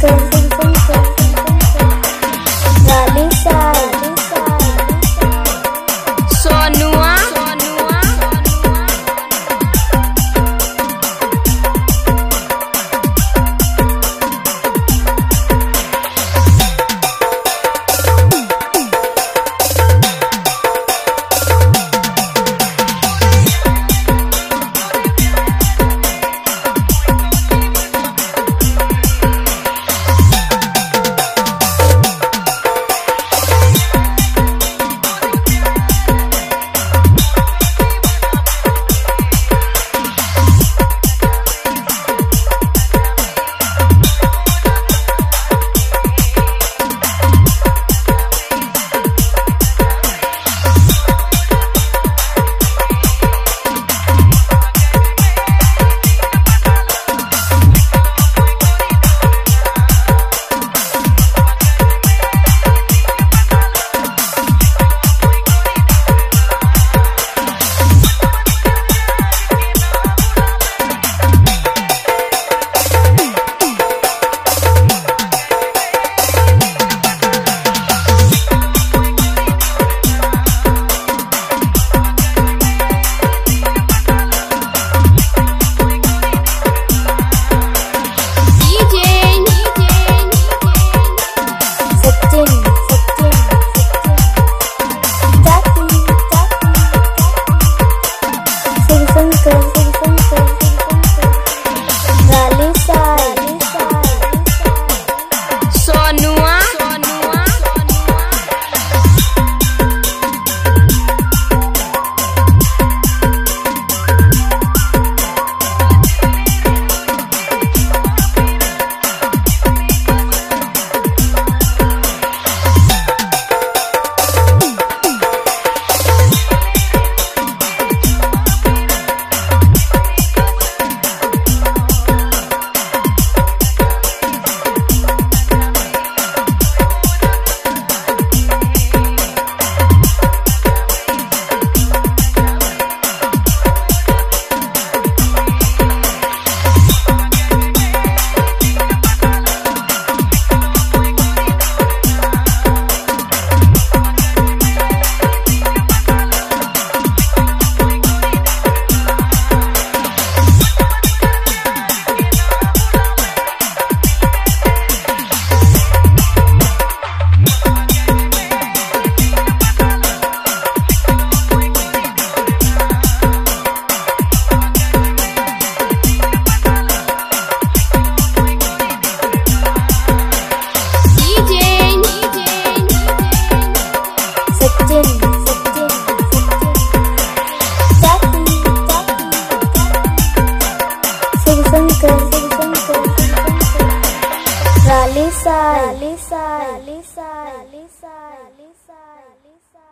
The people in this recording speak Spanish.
Welcome. Realiza, realiza, realiza, realiza, realiza, realiza.